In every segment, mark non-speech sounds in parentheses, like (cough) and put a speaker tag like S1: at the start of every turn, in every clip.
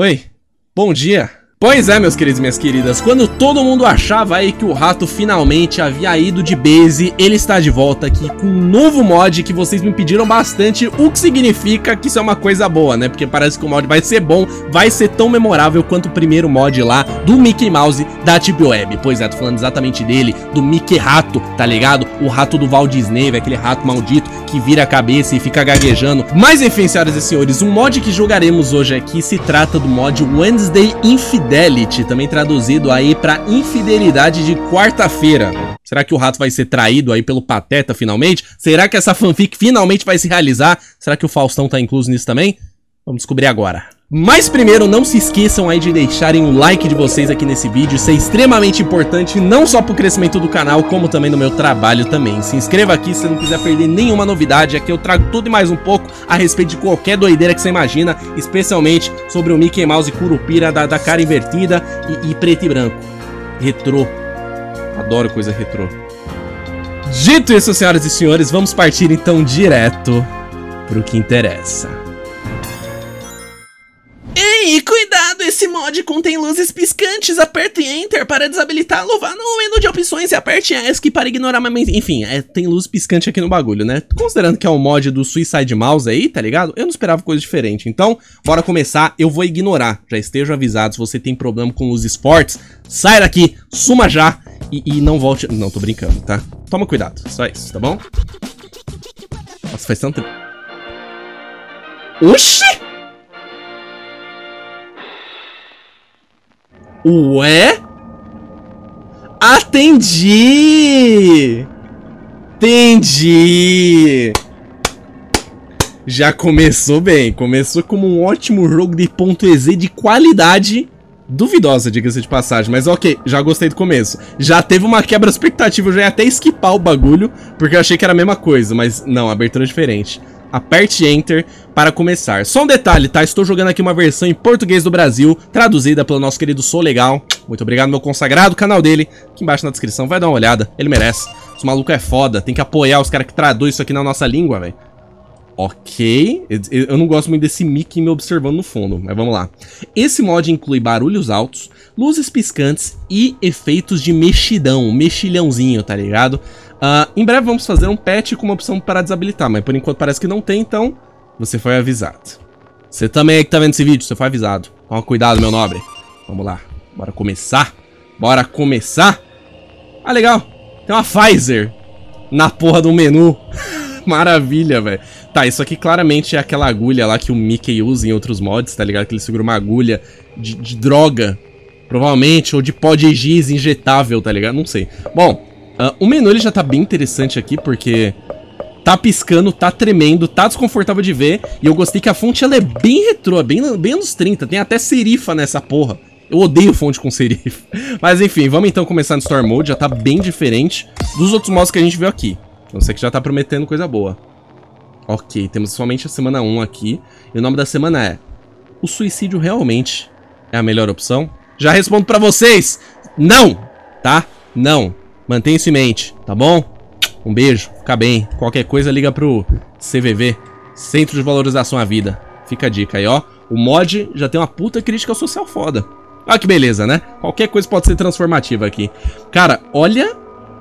S1: Oi, bom dia. Pois é, meus queridos e minhas queridas, quando todo mundo achava aí que o rato finalmente havia ido de base, ele está de volta aqui com um novo mod que vocês me pediram bastante, o que significa que isso é uma coisa boa, né? Porque parece que o mod vai ser bom, vai ser tão memorável quanto o primeiro mod lá do Mickey Mouse da Deep Web. Pois é, tô falando exatamente dele, do Mickey Rato, tá ligado? O rato do Walt Disney, aquele rato maldito que vira a cabeça e fica gaguejando. Mas enfim, senhoras e senhores, o mod que jogaremos hoje aqui se trata do mod Wednesday Infidelity Infidelity, também traduzido aí para infidelidade de quarta-feira. Será que o rato vai ser traído aí pelo Pateta finalmente? Será que essa fanfic finalmente vai se realizar? Será que o Faustão tá incluso nisso também? Vamos descobrir agora. Mas primeiro, não se esqueçam aí de deixarem o like de vocês aqui nesse vídeo, isso é extremamente importante, não só pro crescimento do canal, como também no meu trabalho também. Se inscreva aqui se não quiser perder nenhuma novidade, aqui eu trago tudo e mais um pouco a respeito de qualquer doideira que você imagina, especialmente sobre o Mickey Mouse Curupira da, da cara invertida e, e preto e branco. Retrô. Adoro coisa retrô. Dito isso, senhoras e senhores, vamos partir então direto pro que interessa.
S2: Cuidado! Esse mod contém luzes piscantes. Aperte Enter para desabilitá-lo. Vá no menu de opções e aperte ESC para ignorar uma Enfim, é, tem luz piscante aqui no bagulho, né? Considerando que é um mod do Suicide Mouse aí, tá ligado? Eu não esperava coisa diferente. Então, bora começar. Eu vou ignorar. Já esteja avisado. Se você tem problema com luzes fortes, sai daqui, suma já e, e não volte... Não, tô brincando, tá? Toma cuidado. Só isso, tá bom? Nossa, faz tanto. Oxi! Ué? Atendi! Entendi! Já começou bem. Começou como um ótimo jogo de ponto .ez de qualidade duvidosa, diga-se de passagem. Mas ok, já gostei do começo. Já teve uma quebra expectativa, eu já ia até esquipar o bagulho, porque eu achei que era a mesma coisa. Mas não, a abertura é diferente aperte Enter para começar. Só um detalhe, tá? Estou jogando aqui uma versão em português do Brasil, traduzida pelo nosso querido Sou Legal. Muito obrigado, meu consagrado, canal dele, aqui embaixo na descrição. Vai dar uma olhada, ele merece. Esse maluco é foda, tem que apoiar os caras que traduzem isso aqui na nossa língua, velho. Ok, eu não gosto muito desse Mickey me observando no fundo, mas vamos lá. Esse mod inclui barulhos altos, luzes piscantes e efeitos de mexidão, mexilhãozinho, tá ligado? Uh, em breve vamos fazer um patch com uma opção para desabilitar, mas por enquanto parece que não tem, então você foi avisado. Você também aí que tá vendo esse vídeo, você foi avisado. Toma cuidado, meu nobre. Vamos lá, bora começar. Bora começar. Ah, legal. Tem uma Pfizer na porra do menu. (laughs) Maravilha, velho. Tá, isso aqui claramente é aquela agulha lá que o Mickey usa em outros mods, tá ligado? Que ele segura uma agulha de, de droga, provavelmente, ou de pó de giz injetável, tá ligado? Não sei. Bom, uh, o menu ele já tá bem interessante aqui, porque tá piscando, tá tremendo, tá desconfortável de ver, e eu gostei que a fonte ela é bem retrô, bem, bem anos 30, tem até serifa nessa porra. Eu odeio fonte com serif. (laughs) Mas enfim, vamos então começar no Store Mode, já tá bem diferente dos outros modos que a gente viu aqui. Então sei que já tá prometendo coisa boa. Ok, temos somente a semana 1 aqui. E o nome da semana é... O suicídio realmente é a melhor opção? Já respondo pra vocês! Não! Tá? Não. Mantenha isso em mente, tá bom? Um beijo, fica bem. Qualquer coisa liga pro CVV, Centro de Valorização à Vida. Fica a dica aí, ó. O mod já tem uma puta crítica social foda. Olha que beleza, né? Qualquer coisa pode ser transformativa aqui. Cara, olha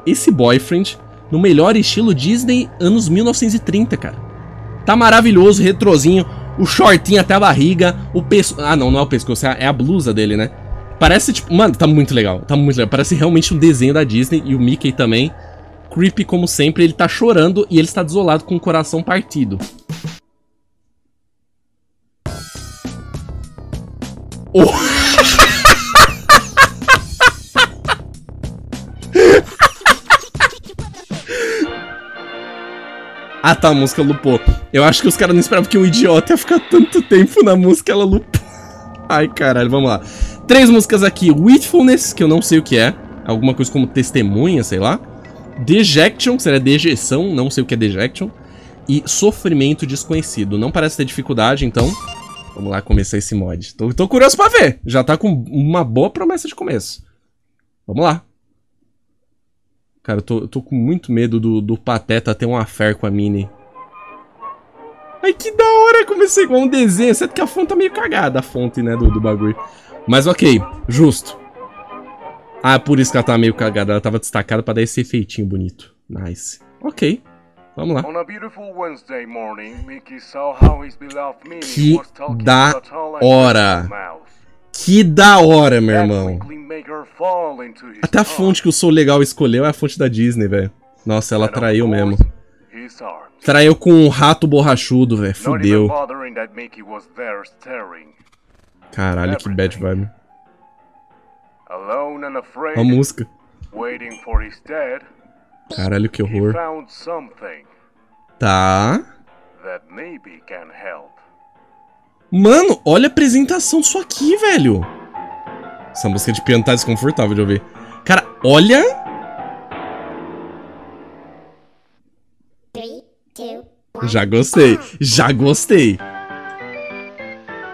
S2: esse boyfriend no melhor estilo Disney anos 1930, cara. Tá maravilhoso, retrozinho, o shortinho até a barriga, o pescoço... Ah, não, não é o pescoço, é a blusa dele, né? Parece, tipo... Mano, tá muito legal, tá muito legal. Parece realmente um desenho da Disney e o Mickey também. Creepy como sempre, ele tá chorando e ele está desolado com o coração partido. Oh! (laughs) Ah tá, a música lupou. Eu acho que os caras não esperavam que um idiota ia ficar tanto tempo na música, ela lupou. Ai, caralho, vamos lá. Três músicas aqui. Witfulness, que eu não sei o que é. Alguma coisa como testemunha, sei lá. Dejection, seria dejeção, não sei o que é dejection. E sofrimento desconhecido. Não parece ter dificuldade, então... Vamos lá começar esse mod. Tô, tô curioso pra ver. Já tá com uma boa promessa de começo. Vamos lá. Cara, eu tô, eu tô com muito medo do, do Pateta ter um affair com a Minnie. Ai, que da hora, comecei igual um desenho, exceto que a fonte tá meio cagada, a fonte, né, do, do bagulho. Mas ok, justo. Ah, por isso que ela tá meio cagada, ela tava destacada pra dar esse efeitinho bonito. Nice. Ok, vamos lá. Que da hora. Que da hora, meu irmão. Até a fonte que o Sou Legal escolheu é a fonte da Disney, velho. Nossa, ela traiu mesmo. Traiu com um rato borrachudo, velho. Fudeu. Caralho, que bad vibe. A música. Caralho, que horror. Tá. Mano, olha a apresentação disso aqui, velho. Essa música de piano tá desconfortável de ouvir. Cara, olha... Já gostei, já gostei.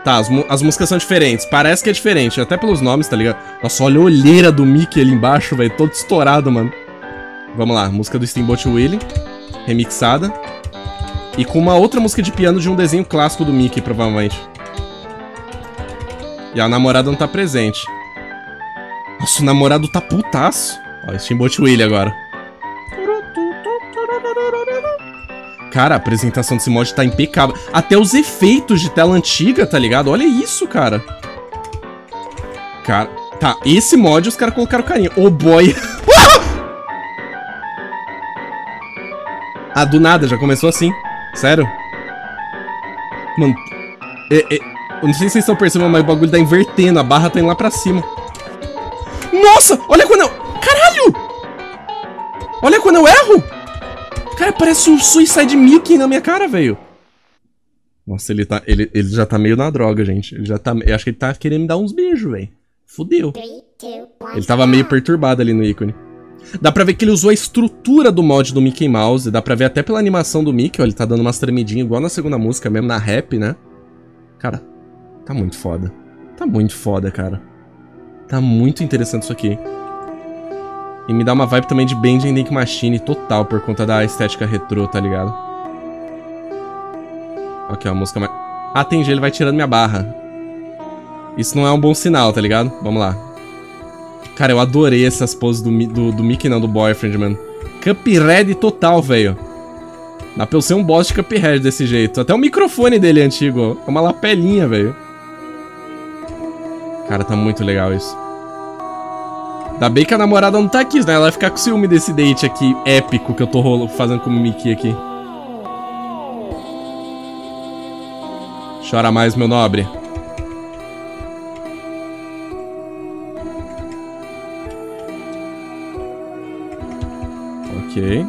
S2: Tá, as, as, músicas são diferentes. Parece que é diferente, até pelos nomes, tá ligado? Nossa, olha a olheira do Mickey ali embaixo, velho. Todo estourado, mano. Vamos lá, música do Steamboat Willie. Remixada. E com uma outra música de piano de um desenho clássico do Mickey, provavelmente. E a namorada não tá presente. Nossa, o namorado tá putaço. Ó, Steamboat Willie agora. Cara, a apresentação desse mod tá impecável. Até os efeitos de tela antiga, tá ligado? Olha isso, cara. Cara, tá, esse mod os caras colocaram carinho. Oh, boy. (laughs) ah, do nada, já começou assim. Sério? Mano, é, é, eu não sei se vocês estão percebendo, mas o bagulho tá invertendo. A barra tá indo lá pra cima. Nossa, olha quando eu... Caralho! Olha quando eu erro! Cara, parece um Suicide Mickey na minha cara, velho. Nossa, ele tá. Ele, ele já tá meio na droga, gente. Ele já tá. Eu acho que ele tá querendo me dar uns beijos, velho. Fudeu. Ele tava meio perturbado ali no ícone. Dá pra ver que ele usou a estrutura do mod do Mickey Mouse. Dá pra ver até pela animação do Mickey, ó. Ele tá dando umas tremidinhas igual na segunda música, mesmo na rap, né? Cara, tá muito foda. Tá muito foda, cara. Tá muito interessante isso aqui. E me dá uma vibe também de Bending Link Machine total, por conta da estética retrô, tá ligado? Ok, a música mais... Ah, tem ele vai tirando minha barra. Isso não é um bom sinal, tá ligado? Vamos lá. Cara, eu adorei essas poses do, do, do Mickey, não, do Boyfriend, mano. Cuphead total, velho. Dá pra eu ser um boss de Cuphead desse jeito. Até o microfone dele é antigo, ó. É uma lapelinha, velho. Cara, tá muito legal isso. Ainda bem que a namorada não tá aqui, né? Ela vai ficar com ciúme desse date aqui épico que eu tô fazendo com o Mickey aqui. Chora mais, meu nobre. Ok.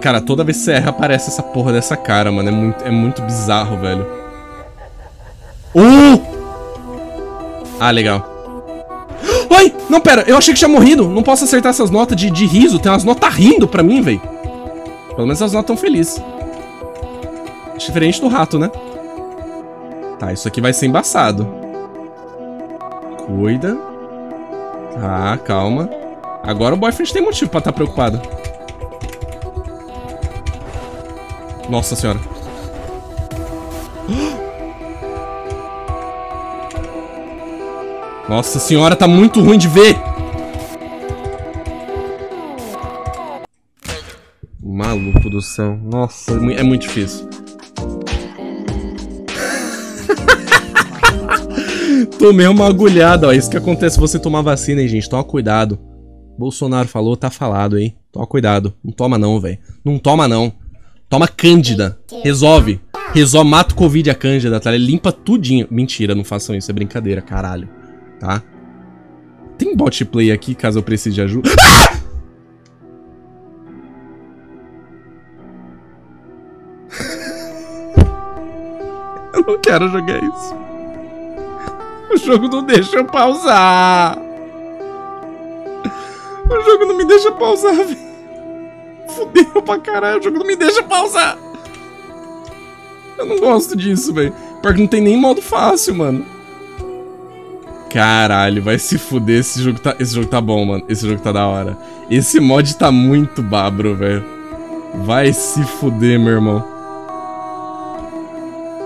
S2: Cara, toda vez que você erra, aparece essa porra dessa cara, mano. É muito, é muito bizarro, velho. Uh! Ah, legal. Ai! Não, pera, eu achei que tinha morrido. Não posso acertar essas notas de, de riso. Tem umas notas rindo pra mim, velho. Pelo menos as notas tão felizes. Diferente do rato, né? Tá, isso aqui vai ser embaçado. Cuida. Tá, calma. Agora o boyfriend tem motivo pra estar tá preocupado. Nossa senhora. Nossa senhora, tá muito ruim de ver. Maluco do céu. Nossa, é muito difícil. (laughs) Tomei uma agulhada, ó. Isso que acontece se você tomar vacina, hein, gente. Toma cuidado. Bolsonaro falou, tá falado, hein. Toma cuidado. Não toma não, velho. Não toma não. Toma Cândida. Resolve. Resolve, mata o Covid a Cândida, tá? Limpa tudinho. Mentira, não façam isso. É brincadeira, caralho tá? Tem bot play aqui, caso eu precise de ajuda. Ah! (laughs) eu não quero jogar isso. O jogo não deixa eu pausar. O jogo não me deixa pausar, velho. Fudeu pra caralho, o jogo não me deixa pausar. Eu não gosto disso, velho. Porque não tem nem modo fácil, mano. Caralho, vai se fuder. Esse jogo tá, esse jogo tá bom, mano. Esse jogo tá da hora. Esse mod tá muito babro, velho. Vai se fuder, meu irmão.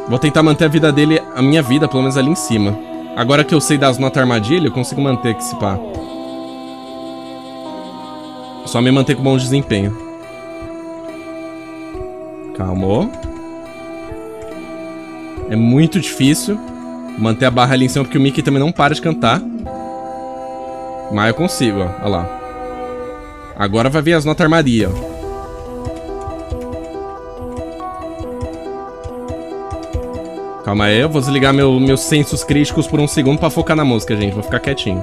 S2: Vou tentar manter a vida dele, a minha vida, pelo menos ali em cima. Agora que eu sei das notas armadilha, eu consigo manter aqui esse pá. Só me manter com bom desempenho. Calma. É muito difícil manter a barra ali em cima, porque o Mickey também não para de cantar. Mas eu consigo, ó. Olha lá. Agora vai vir as notas armadilha, ó. Calma aí, eu vou desligar meu, meus sensos críticos por um segundo pra focar na música, gente. Vou ficar quietinho.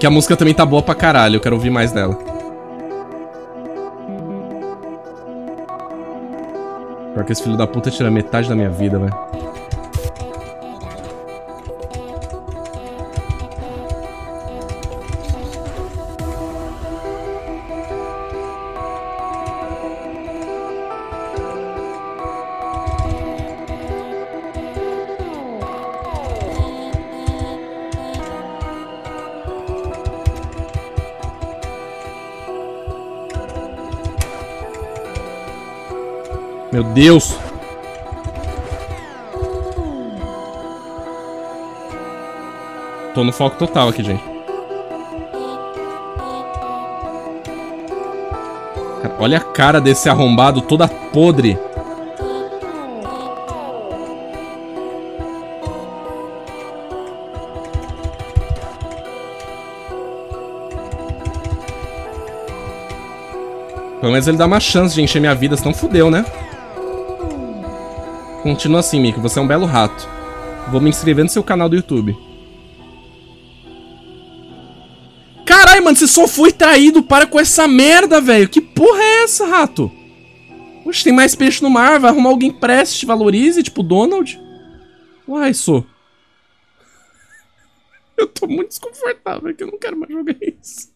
S2: Que a música também tá boa pra caralho, eu quero ouvir mais dela. Pior que esse filho da puta tira metade da minha vida, velho. Meu Deus. Tô no foco total aqui, gente. Cara, olha a cara desse arrombado toda podre. Pelo menos ele dá uma chance de encher minha vida, senão fudeu, né? Continua assim, Mico. Você é um belo rato. Vou me inscrever no seu canal do YouTube. Caralho, mano, você só foi traído. Para com essa merda, velho. Que porra é essa, rato? Oxe, tem mais peixe no mar. Vai arrumar alguém preste, valorize, tipo Donald. Uai, sou. (laughs) Eu tô muito desconfortável aqui. Eu não quero mais jogar isso.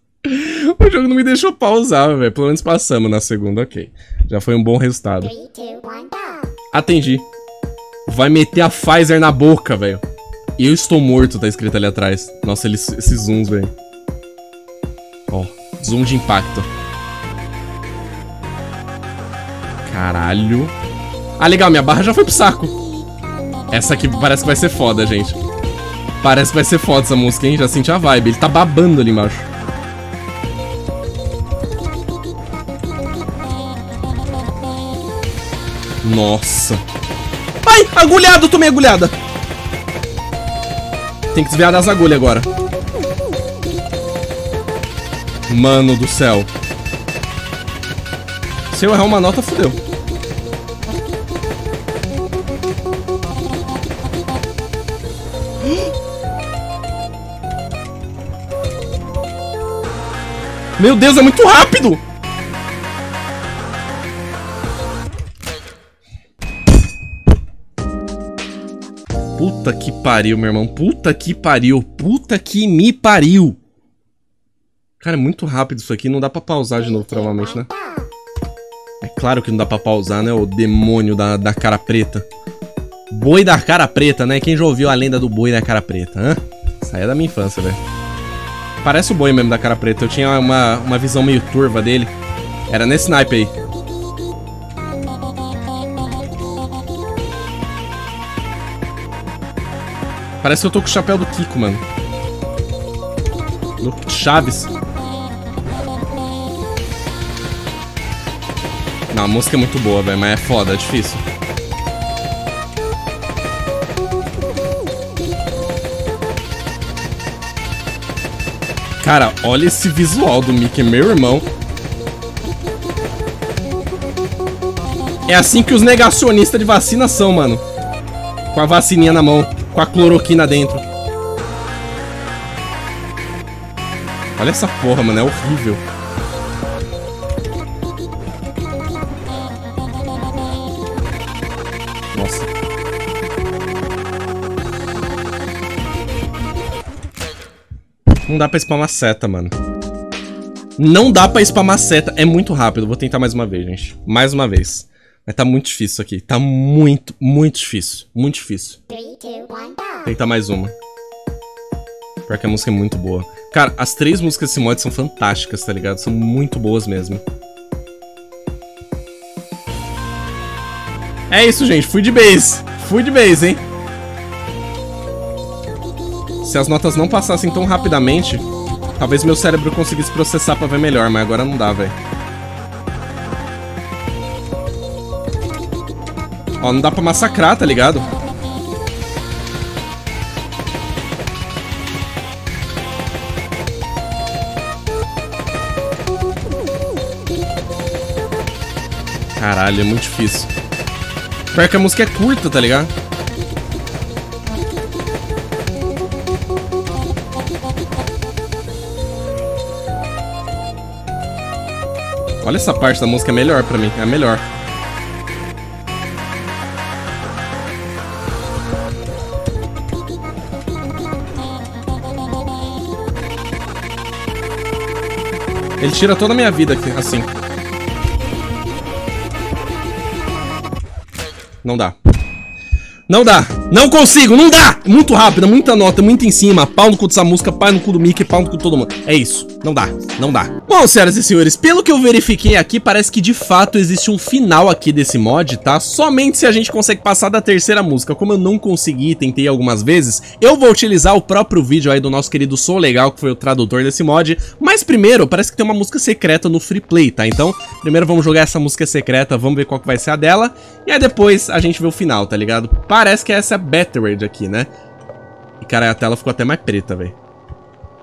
S2: O jogo não me deixou pausar, velho. Pelo menos passamos na segunda, ok. Já foi um bom resultado. Atendi. Vai meter a Pfizer na boca, velho. Eu estou morto, tá escrito ali atrás. Nossa, eles, esses zooms, velho. Ó, zoom de impacto. Caralho. Ah, legal, minha barra já foi pro saco. Essa aqui parece que vai ser foda, gente. Parece que vai ser foda essa música, hein? Já senti a vibe. Ele tá babando ali embaixo. Nossa. Ai, agulhado, tomei agulhada. Tem que desviar das agulhas agora. Mano do céu. Se eu errar uma nota, fodeu. Meu Deus, é muito rápido! Puta que pariu, meu irmão. Puta que pariu. Puta que me pariu. Cara, é muito rápido isso aqui. Não dá pra pausar de novo, provavelmente, né? É claro que não dá pra pausar, né? O demônio da, da cara preta. Boi da cara preta, né? Quem já ouviu a lenda do boi da cara preta, hã? Isso aí é da minha infância, velho. Parece o boi mesmo da cara preta. Eu tinha uma, uma visão meio turva dele. Era nesse naipe aí. Parece que eu tô com o chapéu do Kiko, mano. Do Chaves. Não, a música é muito boa, velho, mas é foda, é difícil. Cara, olha esse visual do Mickey, meu irmão. É assim que os negacionistas de vacina são, mano. Com a vacininha na mão com a cloroquina dentro. Olha essa porra, mano, é horrível. Nossa. Não dá pra spamar seta, mano. Não dá pra spamar seta. É muito rápido. Vou tentar mais uma vez, gente. Mais uma vez. Mas tá muito difícil isso aqui. Tá muito, muito difícil. Muito difícil. Tentar mais uma. Pior que a música é muito boa. Cara, as três músicas desse mod são fantásticas, tá ligado? São muito boas mesmo. É isso, gente. Fui de base. fui de vez, hein? Se as notas não passassem tão rapidamente, talvez meu cérebro conseguisse processar pra ver melhor, mas agora não dá, velho. Ó, não dá pra massacrar, tá ligado? Caralho, é muito difícil. Pior que a música é curta, tá ligado? Olha essa parte da música, é melhor pra mim, é a melhor. Ele tira toda a minha vida aqui, assim. Não dá. Não dá. Não consigo, não dá! Muito rápido, muita nota, muito em cima. Pau no cu dessa música, pau no cu do Mickey, pau no cu de todo mundo. É isso. Não dá, não dá. Bom, senhoras e senhores, pelo que eu verifiquei aqui, parece que de fato existe um final aqui desse mod, tá? Somente se a gente consegue passar da terceira música. Como eu não consegui, tentei algumas vezes, eu vou utilizar o próprio vídeo aí do nosso querido Sou Legal, que foi o tradutor desse mod. Mas primeiro, parece que tem uma música secreta no Free Play, tá? Então, primeiro vamos jogar essa música secreta, vamos ver qual que vai ser a dela. E aí depois a gente vê o final, tá ligado? Parece que essa é a Bettered aqui, né? E cara, a tela ficou até mais preta, velho.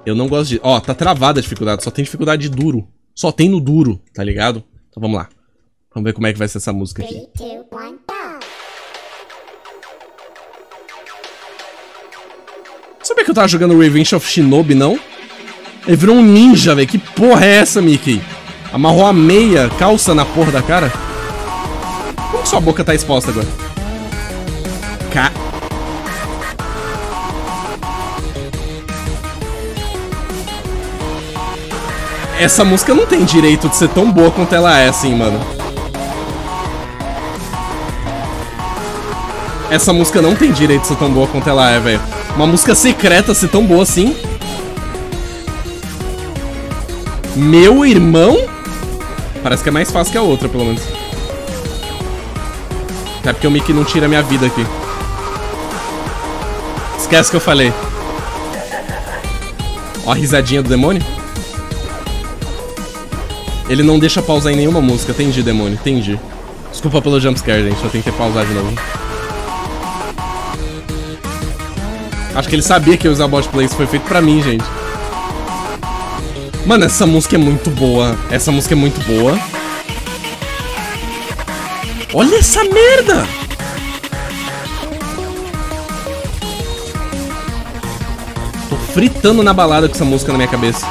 S2: Eu não gosto de... Ó, tá travada a dificuldade, só tem dificuldade de duro. Só tem no duro, tá ligado? Então vamos lá. Vamos ver como é que vai ser essa música aqui. Sabia que eu tava jogando Revenge of Shinobi, não? Ele virou um ninja, velho. Que porra é essa, Mickey? Amarrou a meia, calça na porra da cara? Como que sua boca tá exposta agora? Ca... Essa música não tem direito de ser tão boa quanto ela é, assim, mano. Essa música não tem direito de ser tão boa quanto ela é, velho. Uma música secreta ser tão boa assim. Meu irmão? Parece que é mais fácil que a outra, pelo menos. Até porque o Mickey não tira minha vida aqui. Esquece que eu falei. Ó a risadinha do demônio. Ele não deixa pausar em nenhuma música. Entendi, demônio. Entendi. Desculpa pelo jumpscare, gente. Eu tentei pausar de novo. Acho que ele sabia que ia usar bot play. Isso foi feito pra mim, gente. Mano, essa música é muito boa. Essa música é muito boa. Olha essa merda! Tô fritando na balada com essa música na minha cabeça.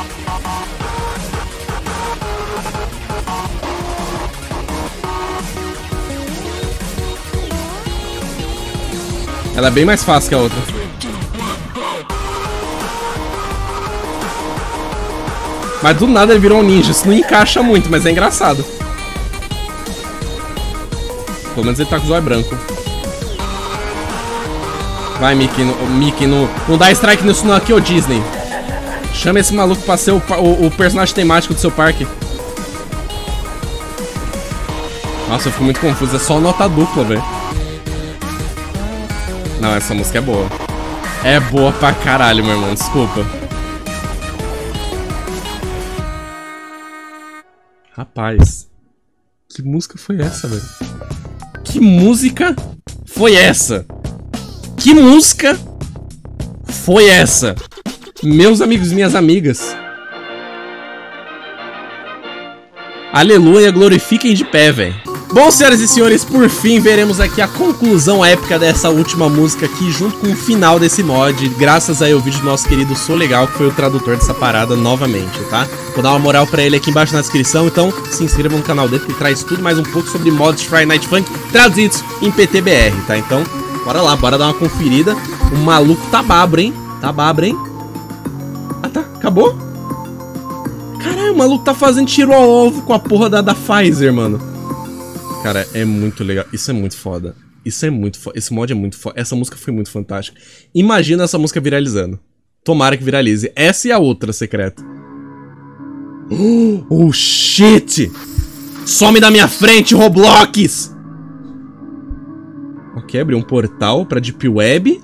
S2: Ela é bem mais fácil que a outra. Mas do nada ele virou um ninja. Isso não encaixa muito, mas é engraçado. Pelo menos ele tá com o zóio branco. Vai, Mickey. No, Mickey, no, não dá strike nisso não aqui, ô Disney. Chama esse maluco pra ser o, o, o personagem temático do seu parque. Nossa, eu fico muito confuso. É só nota dupla, velho. Não, essa música é boa. É boa pra caralho, meu irmão. Desculpa. Rapaz. Que música foi essa, velho? Que música foi essa? Que música foi essa? Meus amigos e minhas amigas. Aleluia, glorifiquem de pé, velho. Bom, senhoras e senhores, por fim veremos aqui a conclusão épica dessa última música aqui, junto com o final desse mod, graças aí ao vídeo do nosso querido Sou Legal, que foi o tradutor dessa parada novamente, tá? Vou dar uma moral pra ele aqui embaixo na descrição, então se inscrevam no canal dele, que traz tudo mais um pouco sobre mods Friday Night Funk traduzidos em PTBR, tá? Então, bora lá, bora dar uma conferida. O maluco tá babro, hein? Tá babro, hein? Ah, tá, acabou? Caralho, o maluco tá fazendo tiro ao ovo com a porra da, da Pfizer, mano. Cara, é muito legal. Isso é muito foda. Isso é muito foda. Esse mod é muito foda. Essa música foi muito fantástica. Imagina essa música viralizando. Tomara que viralize. Essa e a outra secreta. (gasps) Oh, shit! Some da minha frente, Roblox! Ok. Abrir um portal pra Deep Web.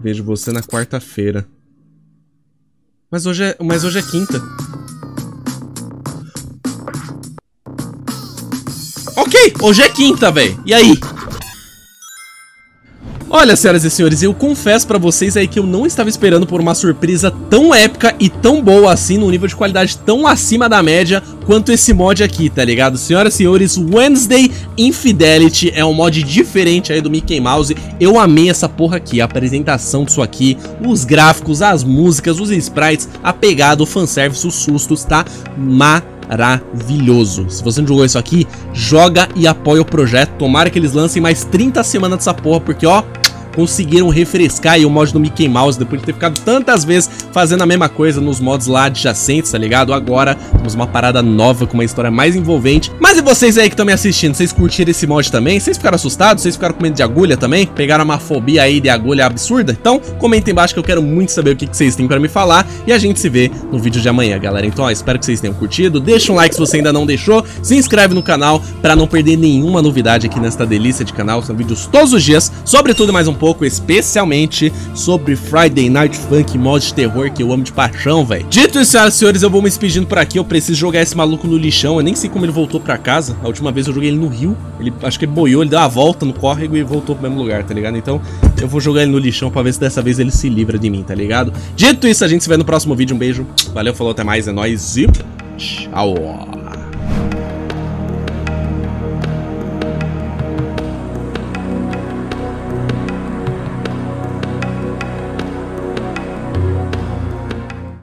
S2: Vejo você na quarta-feira. Mas hoje é, mas hoje é quinta. Ok, hoje é quinta, velho. E aí? Olha, senhoras e senhores, eu confesso pra vocês aí que eu não estava esperando por uma surpresa tão épica e tão boa assim, num nível de qualidade tão acima da média quanto esse mod aqui, tá ligado? Senhoras e senhores, Wednesday Infidelity é um mod diferente aí do Mickey Mouse. Eu amei essa porra aqui, a apresentação disso aqui, os gráficos, as músicas, os sprites, a pegada, o fanservice, os sustos, tá? maravilhoso. Se você não jogou isso aqui, joga e apoia o projeto. Tomara que eles lancem mais 30 semanas dessa porra, porque ó, conseguiram refrescar o mod do Mickey Mouse depois de ter ficado tantas vezes fazendo a mesma coisa nos mods lá adjacentes, tá ligado? Agora temos uma parada nova com uma história mais envolvente. Mas e vocês aí que estão me assistindo, vocês curtiram esse mod também? Vocês ficaram assustados? Vocês ficaram com medo de agulha também? Pegaram uma fobia aí de agulha absurda? Então comenta embaixo que eu quero muito saber o que, que vocês têm pra me falar e a gente se vê no vídeo de amanhã, galera. Então ó, espero que vocês tenham curtido, deixa um like se você ainda não deixou, se inscreve no canal pra não perder nenhuma novidade aqui nesta delícia de canal, são vídeos todos os dias, sobre tudo mais um pouco, especialmente sobre Friday Night Funk, mod de terror que eu amo de paixão, velho. Dito isso, senhoras e senhores, eu vou me despedindo por aqui, eu preciso jogar esse maluco no lixão, eu nem sei como ele voltou pra casa, a última vez eu joguei ele no rio, ele, acho que ele boiou, ele deu uma volta no córrego e voltou pro mesmo lugar, tá ligado? Então, eu vou jogar ele no lixão pra ver se dessa vez ele se livra de mim, tá ligado? Dito isso, a gente se vê no próximo vídeo, um beijo, valeu, falou, até mais, é nóis e tchau!